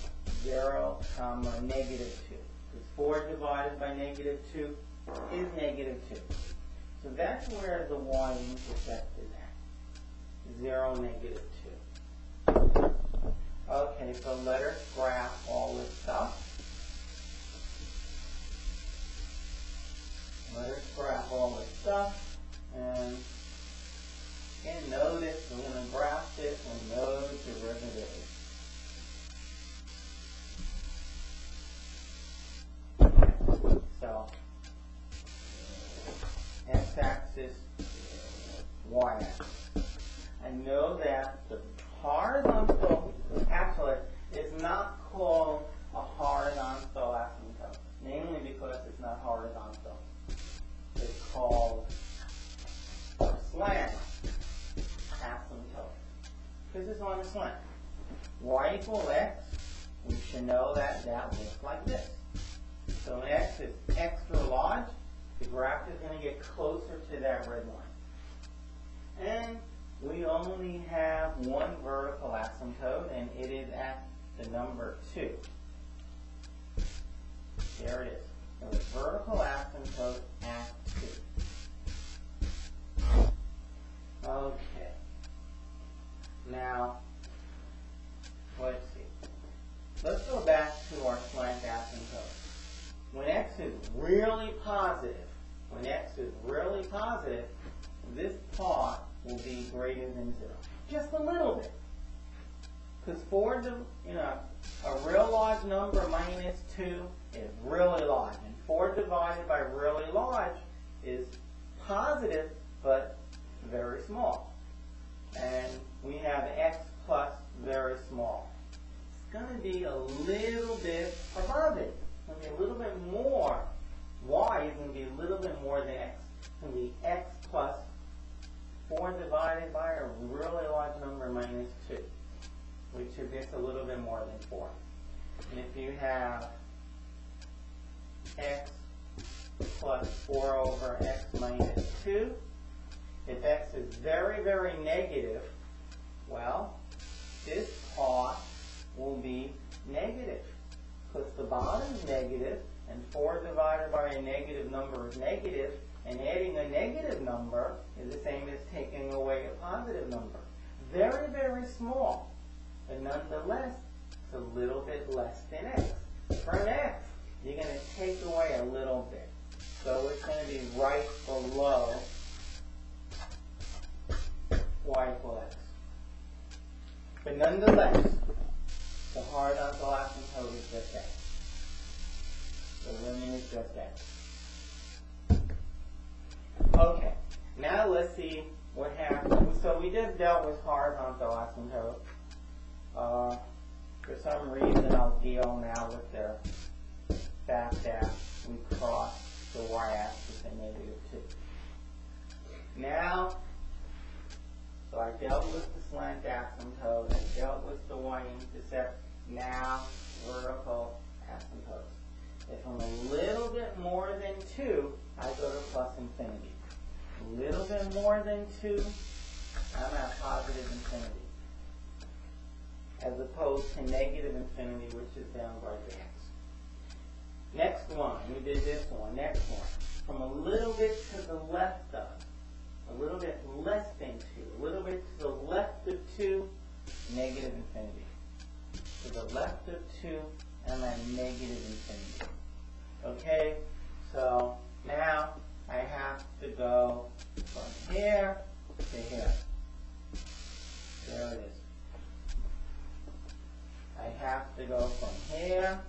0 comma negative 2. Because 4 divided by negative 2 is negative 2. So that's where the y-intercept is at. 0, negative 2. Okay, so let us graph all this stuff. Let us graph all this stuff. And again, notice we're going to graph this with no derivatives. So, below y equal x. But nonetheless, the on code is just that. The limit is just that. Okay, now let's see what happens. So we just dealt with horizontal asymptote. Uh, for some reason, I'll deal now with the fact that we cross the y-axis at negative 2. Now, so I dealt with the slant asymptote, I dealt with the y-intercept, now vertical asymptotes. If I'm a little bit more than 2, I go to plus infinity. A little bit more than 2, I'm at positive infinity. As opposed to negative infinity, which is down by x. Next one, we did this one. Next one. From a little bit to the left of, a little bit less than 2, a little bit to the left of 2, negative infinity. To the left of 2, and then negative infinity. Okay? So now I have to go from here to here. There it is. I have to go from here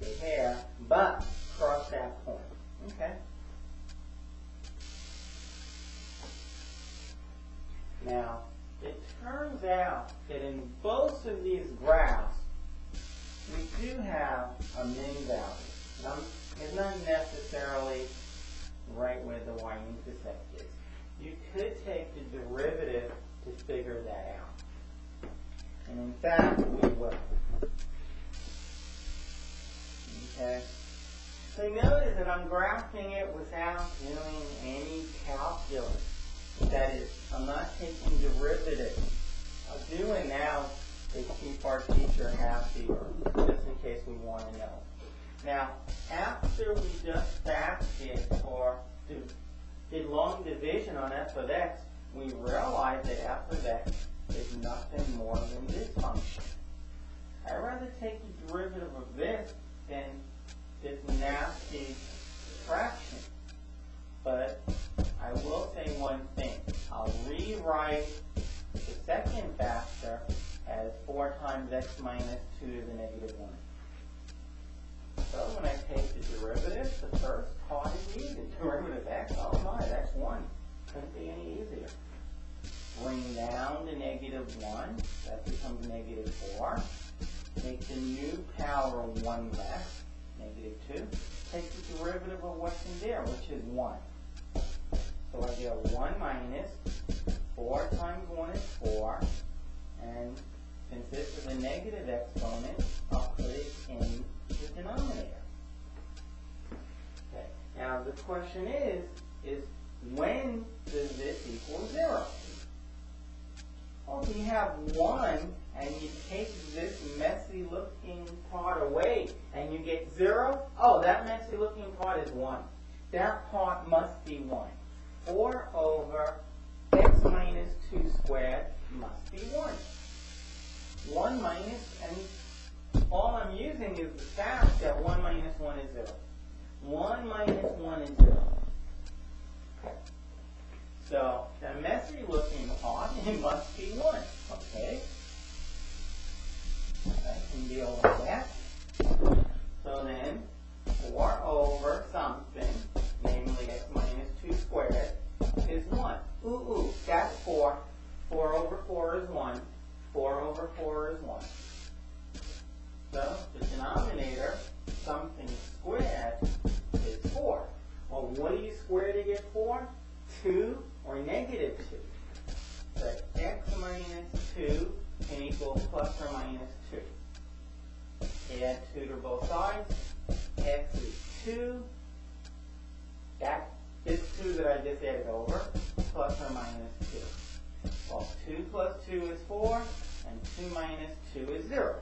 to here, but cross that point. Okay? Now, it turns out that in both of these graphs, we do have a min value. it's not necessarily right where the y-intercept is. You could take the derivative to figure that out. And in fact, we will. Okay? So notice that I'm graphing it without doing any calculus. That is, I'm not taking derivatives. I'll do it now is keep our teacher happy just in case we want to know. Now, after we just factored or did long division on f of x, we realize that f of x is nothing more than this function. I'd rather take the derivative of this than this nasty fraction. But rewrite the second factor as 4 times x minus 2 to the negative 1. So when I take the derivative, the first part is easy. Derivative of x, oh my, that's 1. Couldn't be any easier. Bring down the negative 1, that becomes negative 4. Make the new power 1 less, negative 2. Take the derivative of what's in there, which is 1. So I get 1 minus 4 times 1 is 4. And since this is a negative exponent, I'll put it in the denominator. Okay. Now the question is, is when does this equal 0? Well, if you have 1 and you take this messy looking part away and you get 0, oh, that messy looking part is 1. That part must be 1. 4 over x minus 2 squared must be 1. 1 minus, and all I'm using is the fact that 1 minus 1 is 0. 1 minus 1 is 0. So the messy looking part, it must be 1. Okay? I can deal with that. So then, 4 over something, namely x minus 2 squared, is 1. Ooh, ooh, that's 4. 4 over 4 is 1. 4 over 4 is 1. So the denominator, something squared, is 4. Well, what do you square to get 4? 2 or negative 2. So x minus 2 can equal plus or minus 2. Add 2 to both sides. x is 2. That is 2 that I just added over, plus or minus 2. Well, 2 plus 2 is 4, and 2 minus 2 is 0.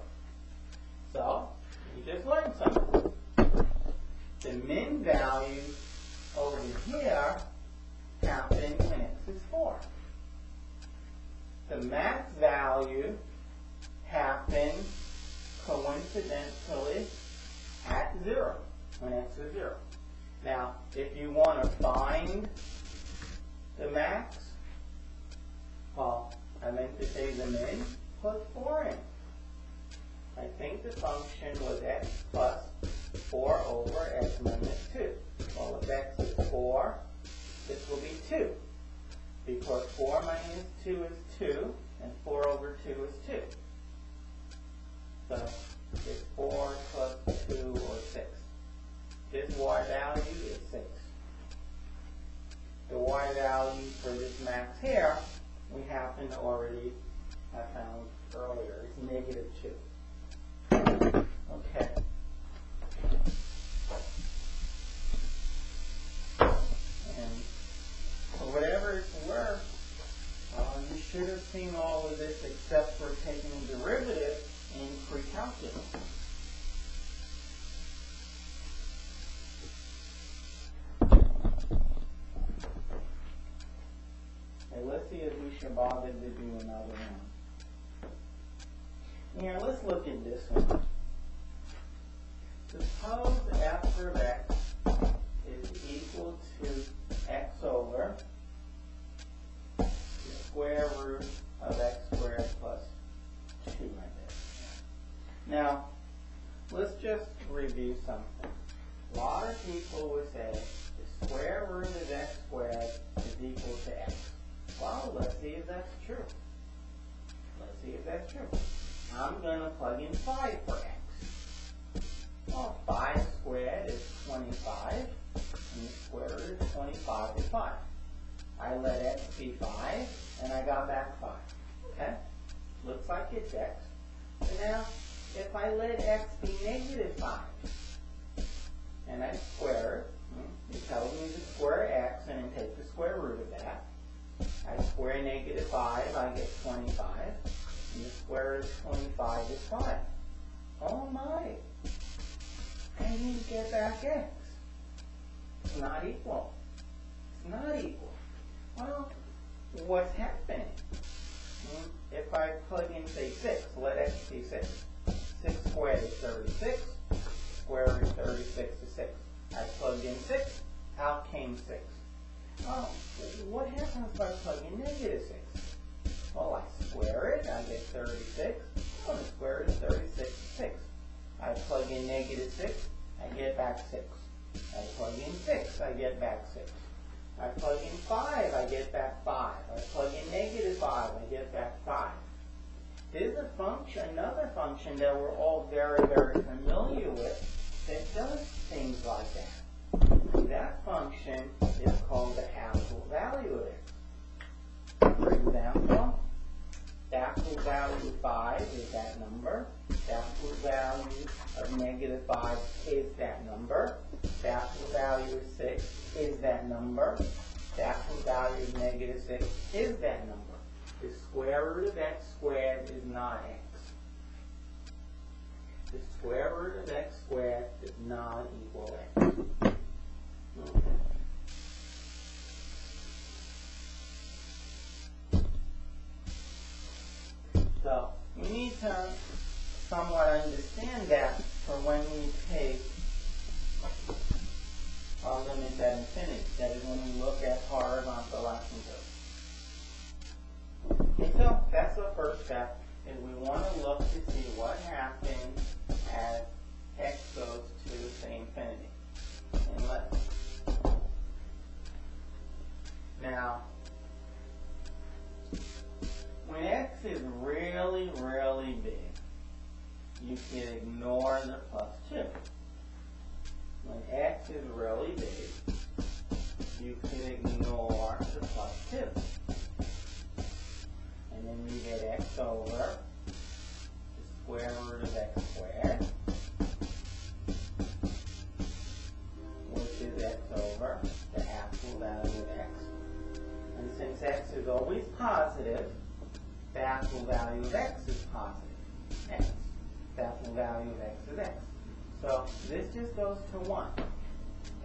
So, you just learned something. The min value over here happen when x is 4. The max value happens coincidentally at 0, when x is 0. Now, if you want to find the max, well, I meant to say the min, put 4 in. I think the function was x plus 4 over x minus 2. Well, if x is 4, this will be 2. Because 4 minus 2 is 2, and 4 over 2 is 2. So, it's 4 plus 2 or 6. This y value is 6. The y value for this max here, we happen to already have found earlier. is negative 2. Okay. Uh, you should have seen all of this except for taking derivative Let's see if we should bother to do another one. Here, let's look at this one. Suppose f of x is equal to x over the square root of x squared plus 2, I guess. Now, let's just review something. A lot of people would say the square root of x squared is equal to x. Well, let's see if that's true. Let's see if that's true. I'm going to plug in 5 for x. Well, 5 squared is 25, and the square root of 25 is 5. I let x be 5, and I got back 5. Okay? Looks like it's x. So now, if I let x be negative 5, and I square it, hmm, it tells me to square x and then take the square root of that. I square negative 5, I get 25. And the square of 25 is 5. Oh my! I need to get back x. It's not equal. It's not equal. Well, what's happening? Hmm, if I plug in, say, 6, let x be 6. 6 squared is 36. Square root of 36 is 6. I plugged in 6. Out came 6. Oh, what happens if I plug in negative 6? Well, I square it, I get 36. Well, the square it of 36 6. I plug in negative 6, I get back 6. I plug in 6, I get back 6. I plug in 5, I get back 5. I plug in negative 5, I get back 5. There's a function, another function that we're all very, very familiar with that does things like that. That function is called the absolute value of x. For example, the absolute value of 5 is that number. The absolute value of negative 5 is that number. The absolute value of 6 is that number. The absolute value of negative 6 is that number. The square root of x squared is not x. The square root of x squared does not equal x. So we need to somewhat understand that for when we take our limits at infinity. That is when we look at horizontal asymptotes. And so that's the first step, is we want to look to see what happens as x goes to, say, infinity. And let's now, when x is really, really big, you can ignore the plus 2. When x is really big, you can ignore the plus 2. And then you get x over the square root of x squared, which is x over the actual value since x is always positive, the actual value of x is positive. x. The actual value of x is x. So this just goes to 1.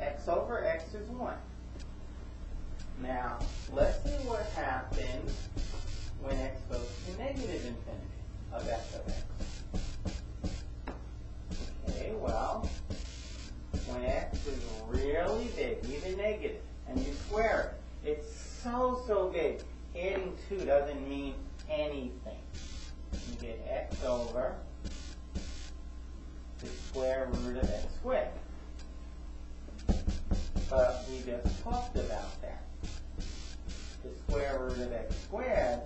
x over x is 1. Now, let's see what happens when x goes to negative infinity of x of x. Okay, well, when x is really big, even negative, and you square it, it's so, so big. Adding 2 doesn't mean anything. You get x over the square root of x squared. But we just talked about that. The square root of x squared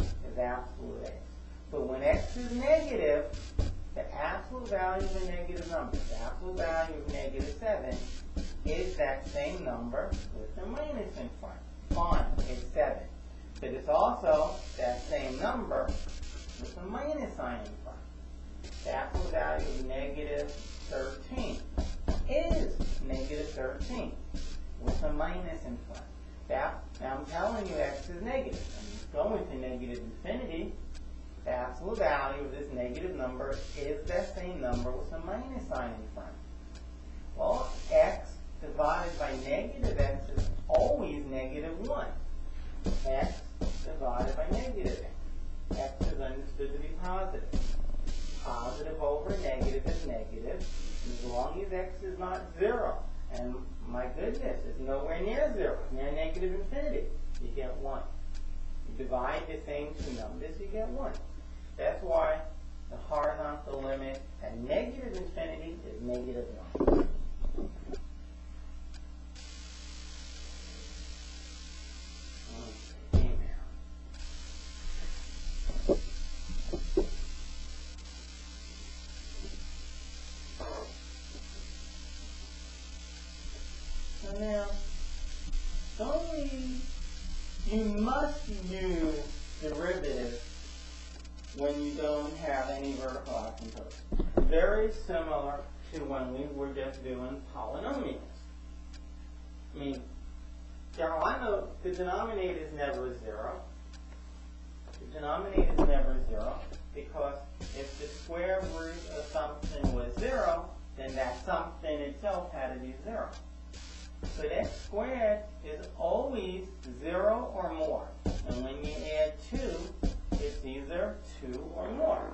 is absolute x. But when x is negative, the absolute value of a negative number, the absolute value of negative 7, is that same number with the minus in front. Fine, it's 7. But it's also that same number with a minus sign in front. The absolute value of negative 13 is negative 13 with a minus in front. That, now I'm telling you x is negative. I'm going to negative infinity. The absolute value of this negative number is that same number with a minus sign in front. Well, x divided by negative x is always negative 1. x divided by negative x. x is understood to be positive. Positive over negative is negative, as long as x is not 0. And my goodness, it's nowhere near 0, near negative infinity. You get 1. You divide the same two numbers, you get 1. That's why the horizontal limit at negative infinity is negative 1. You must use derivatives when you don't have any vertical asymptotes. Very similar to when we were just doing polynomials. I mean, now I know the denominator is never zero. The denominator is never zero because if the square root of something was zero, then that something itself had to be zero. So x squared is always zero or more. And when you add two, it's either two or more.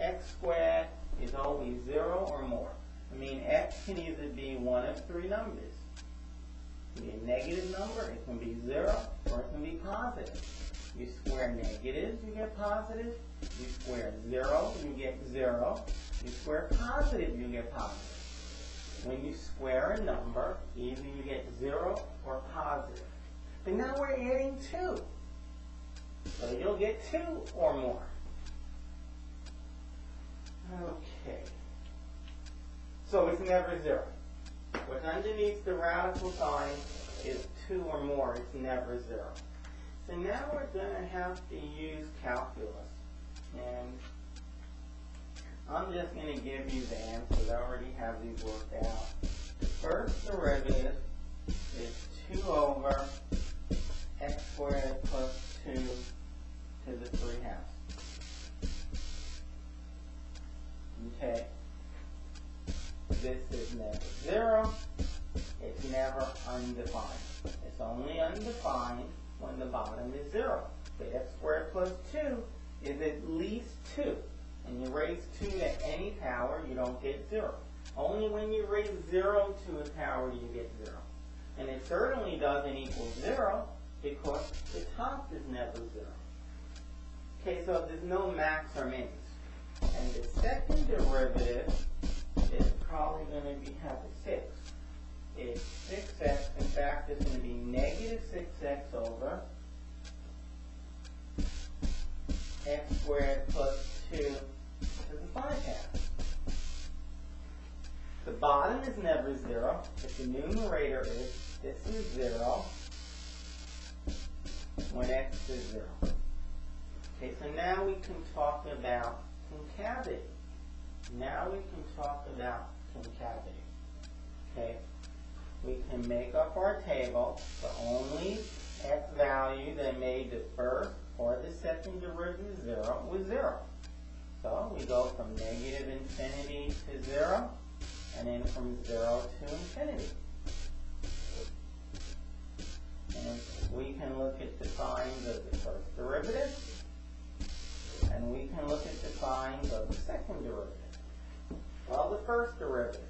x squared is always zero or more. I mean, x can either be one of three numbers. It can be a negative number, it can be zero, or it can be positive. You square negatives, you get positive. You square zero, you get zero. You square positive, you get positive. When you square a number, either you get zero or positive. But now we're adding two. So you'll get two or more. Okay. So it's never zero. What's underneath the radical sign is two or more. It's never zero. So now we're going to have to use calculus. And I'm just going to give you the answers. I already have these worked out. The first derivative is 2 over x squared plus 2 to the 3 halves. Okay. This is never 0. It's never undefined. It's only undefined when the bottom is 0. But x squared plus 2 is at least 2. And you raise 2 to any power, you don't get 0. Only when you raise 0 to a power you get zero? And it certainly doesn't equal zero because the top is never zero. Okay, so there's no max or min. And the second derivative is probably going to be have a 6. It's 6x. In fact, it's going to be negative 6x over x squared plus 2 the 5 half. The bottom is never 0, but the numerator is, this is 0 when x is 0. Okay, so now we can talk about concavity. Now we can talk about concavity. Okay, we can make up our table the only x value that made the first or the second derivative is zero was zero. So we go from negative infinity to zero, and then from zero to infinity. And we can look at the signs of the first derivative, and we can look at the signs of the second derivative. Well, the first derivative.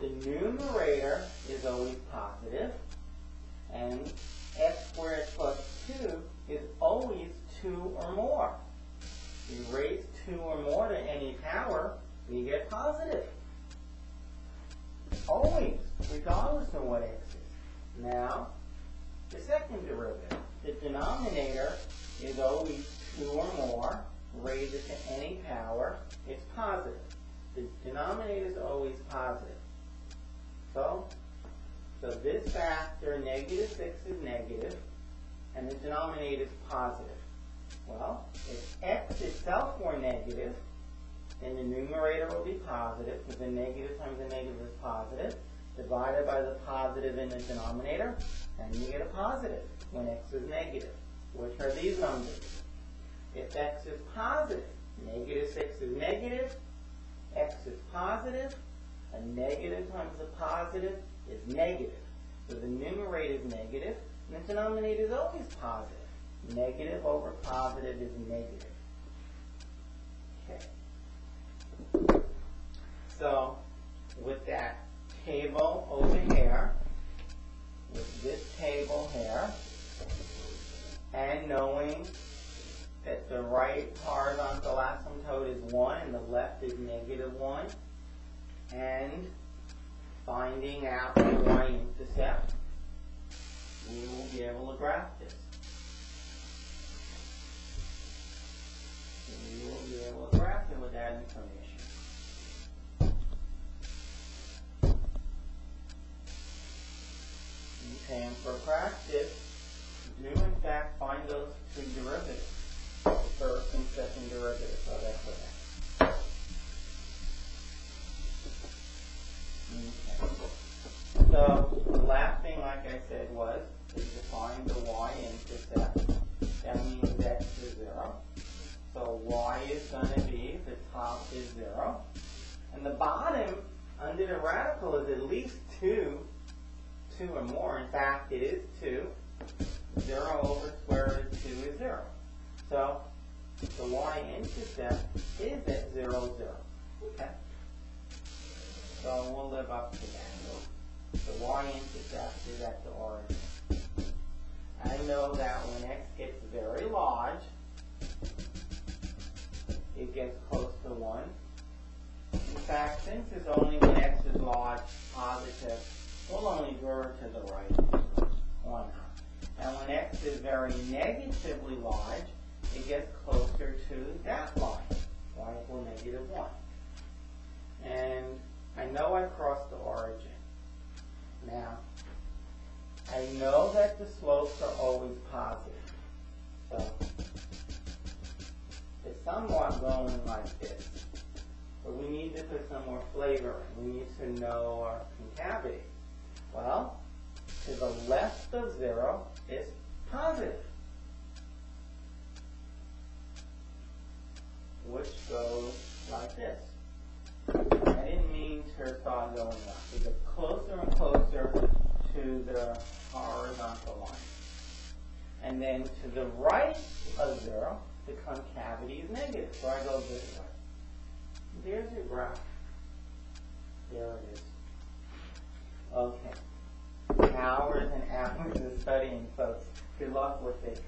The numerator is always positive, and x squared plus 2 is always 2 or more. You raise 2 or more to any power, you get positive. Always, regardless of what x is. Now, the second derivative. The denominator is always 2 or more, raise it to any power, it's positive. The denominator is always positive. So, so this factor, negative 6 is negative, and the denominator is positive. Well, if x itself were negative, then the numerator will be positive, because the negative times the negative is positive, divided by the positive in the denominator, and you get a positive when x is negative. Which are these numbers? If x is positive, negative 6 is negative, x is positive, a negative times a positive is negative. So the numerator is negative, and the denominator is always positive. Negative over positive is negative. Okay. So, with that table over here, with this table here, and knowing that the right horizontal asymptote is 1 and the left is negative 1, and finding out the y-intercept, we will be able to graph this. Will be able to graph it with that information. Okay, and for practice, do in fact find those two derivatives, the first and second derivatives of f of x. Okay. So the last thing, like I said, was to define the. Is 0. And the bottom, under the radical, is at least 2 2 or more. In fact, it is 2. 0 over square root of 2 is 0. So the y-intercept is at 0, 0. Okay. So we'll live up to that. The y-intercept is at the origin. I know that when x gets very large, it gets close to 1. In fact, since it's only when x is large, positive, we'll only draw it to the right corner. And when x is very negatively large, it gets closer to that line, y equal negative 1. And I know I crossed the origin. Now, I know that the slopes are always positive. So, it's somewhat going like this. But we need to put some more flavor in. We need to know our concavity. Well, to the left of zero is positive. Which goes like this. I didn't mean to start going up. We get closer and closer to the horizontal line. And then to the right of zero, the concavity is negative. So I go this way. There's your graph. There it is. Okay. Hours and hours of studying, folks. Good luck with it.